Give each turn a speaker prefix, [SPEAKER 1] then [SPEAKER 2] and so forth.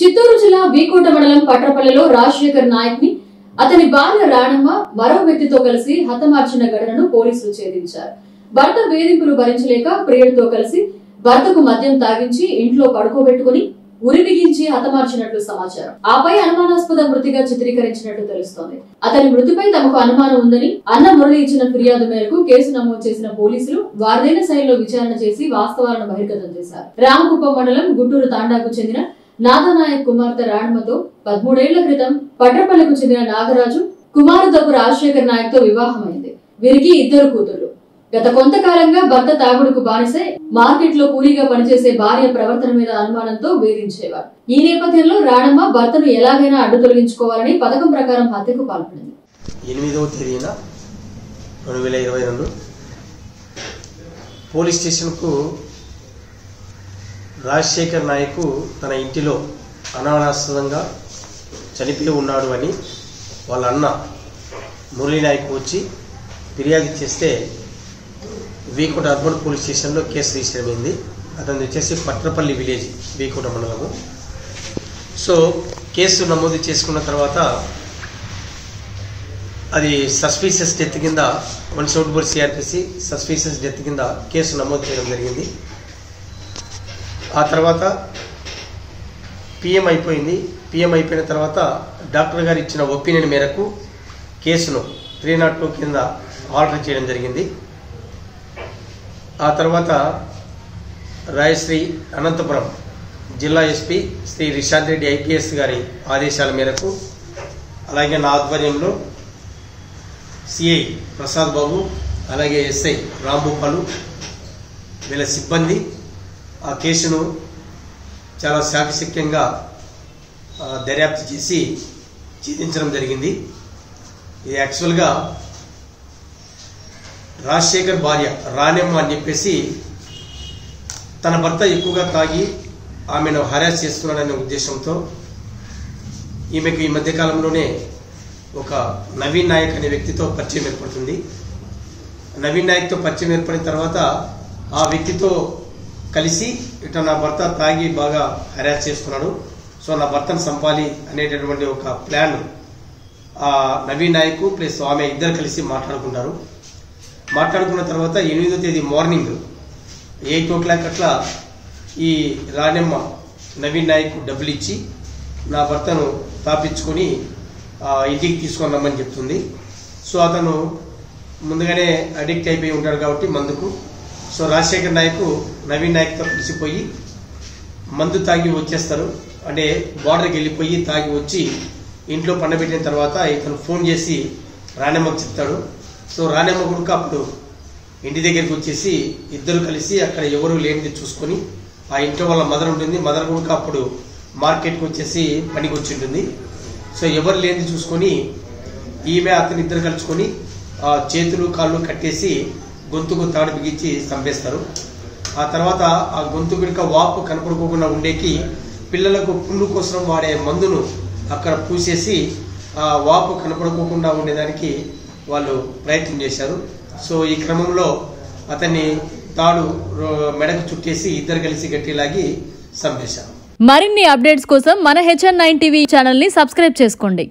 [SPEAKER 1] చిత్తూరు జిల్లా వీకోట మండలం పట్రపల్లిలో రాజశేఖర్ నాయక్ని అతని భార్య రాణమ్మ మరో వ్యక్తితో కలిసి హతమార్చిన ఘటనను పోలీసులు ఛేదించారు. భర్త వేధింపులు భరించలేక ప్రియుడితో కలిసి భర్తకు మద్యం తాగించి ఇంట్లో పడుకోబెట్టుకుని ఉరి బిగించి హతమార్చినట్లు సమాచారం. ఆపై అనుమానాస్పద మృతిగా చిత్రీకరించినట్లు తెలుస్తోంది. అతని మృతిపై తమకు అనుమానం ఉందని అన్న మురళి ఇచ్చిన ఫిర్యాదు మేరకు కేసు నమోదు చేసిన పోలీసులు వారిదైన శైలిలో విచారణ చేసి వాస్తవాలను బహిర్గతం చేశారు. రామకుప్పం మండలం గుంటూరు తాండాకు చెందిన నాగనాయక్ కుమార్తె రాణమ్మతో పదమూడేళ్ళ క్రితం పట్రపల్లికు చెందిన నాగరాజు కుమారుదపు రాజశేఖర్ నాయక్తో వివాహమైంది. వీరికి ఇద్దరు కూతుళ్ళు గత కొంతకాలంగా భర్త తాగుడుకు బానిసై మార్కెట్లో కూలీగా పనిచేసే భార్య ప్రవర్తన మీద అనుమానంతో వేధించేవారు. ఈ నేపథ్యంలో రాణమ్మ భర్తను ఎలాగైనా అడ్డు తొలగించుకోవాలని పథకం ప్రకారం హత్యకు పాల్పడింది.
[SPEAKER 2] ఎనిమిదవ తేదీన రెండు వేల ఇరవై రెండు పోలీస్ స్టేషన్కు రాజశేఖర్ నాయకు తన ఇంటిలో అనానాస్పదంగా చనిపోయి ఉన్నాడు అని వాళ్ళ అన్న మురళీ నాయక్ వచ్చి ఫిర్యాదు చేస్తే వీకోట అర్బన్ పోలీస్ స్టేషన్లో కేసు రిజిస్టర్ అయింది. అతను వచ్చేసి పట్నపల్లి విలేజ్ వీకోట మండలము. సో కేసు నమోదు చేసుకున్న తర్వాత అది సస్పీషియస్ డెత్ కింద వన్ సౌట్ ఫోర్ సిఆర్పిసి సస్పీషియస్ డెత్ కింద కేసు నమోదు చేయడం జరిగింది. ఆ తర్వాత పిఎం అయిపోయింది. పిఎం అయిపోయిన తర్వాత డాక్టర్ గారు ఇచ్చిన ఒపీనియన్ మేరకు కేసును త్రీ నాట్ టూ కింద ఆర్డర్ చేయడం జరిగింది. ఆ తర్వాత రాయశ్రీ అనంతపురం జిల్లా ఎస్పీ శ్రీ రిషాంత్ రెడ్డి ఐపీఎస్ గారి ఆదేశాల మేరకు అలాగే నా ఆధ్వర్యంలో సిఐ ప్రసాద్ బాబు అలాగే ఎస్ఐ రాంభూపాలు వీళ్ళ సిబ్బంది ఆ కేసును చాలా శాఖశక్యంగా దర్యాప్తు చేసి ఛేదించడం జరిగింది. ఇది యాక్చువల్గా రాజశేఖర్ భార్య రాణెమ్మ అని చెప్పేసి తన భర్త ఎక్కువగా తాగి ఆమెను హరాస్ చేస్తున్నాడనే ఉద్దేశంతో ఈమెకు ఈ మధ్యకాలంలోనే ఒక నవీన్ నాయక్ అనే వ్యక్తితో పరిచయం ఏర్పడుతుంది. నవీన్ నాయక్తో పరిచయం ఏర్పడిన తర్వాత ఆ వ్యక్తితో కలిసి ఇటు నా భర్త తాగి బాగా హరాస్ చేసుకున్నాడు సో నా భర్తను సంపాలి అనేటటువంటి ఒక ప్లాన్ ఆ నవీన్ నాయక్ ప్లస్ ఆమె ఇద్దరు కలిసి మాట్లాడుకుంటారు మాట్లాడుకున్న తర్వాత ఎనిమిదో తేదీ మార్నింగ్ ఎయిట్ ఓ క్లాక్ అట్లా ఈ రాణెమ్మ నవీన్ నాయక్ డబ్బులు ఇచ్చి నా భర్తను తాపించుకొని ఇంటికి తీసుకొని రమ్మని చెప్తుంది. సో అతను ముందుగానే అడిక్ట్ అయిపోయి ఉంటాడు కాబట్టి మందుకు సో రాజశేఖర్ నాయక్ నవీన్ నాయక్తో కలిసిపోయి మందు తాగి వచ్చేస్తారు. అంటే బార్డర్కి వెళ్ళిపోయి తాగి వచ్చి ఇంట్లో పండబెట్టిన తర్వాత ఇతను ఫోన్ చేసి రాణమ్మకు చెప్తాడు. సో రాణెమ్మ కొడుకు అప్పుడు ఇంటి దగ్గరికి వచ్చేసి ఇద్దరు కలిసి అక్కడ ఎవరు లేనిది చూసుకొని ఆ ఇంట్లో వాళ్ళ మదర్ ఉంటుంది. మదర్ కొడుకు అప్పుడు మార్కెట్కి వచ్చేసి పనికి వచ్చి ఉంటుంది. సో ఎవరు లేనిది చూసుకొని ఈమె అతని ఇద్దరు కలుసుకొని ఆ చేతులు కాళ్ళు కట్టేసి గొంతుకు తాడు బిగించి చంపేస్తారు. ఆ తర్వాత ఆ గొంతు కనుక వాపు కనపడుకోకుండా ఉండేకి పిల్లలకు పుండు కోసం వాడే మందును అక్కడ పూసేసి ఆ వాపు కనపడుకోకుండా ఉండేదానికి వాళ్ళు ప్రయత్నం చేశారు. సో ఈ క్రమంలో అతన్ని తాడు మెడకు చుట్టేసి ఇద్దరు కలిసి గట్టిలాగి చంపేశారు.
[SPEAKER 3] మరిన్ని అప్డేట్స్ కోసం మన హెచ్ఎన్ నైన్ టీవీ ఛానల్ని సబ్స్క్రైబ్ చేసుకోండి.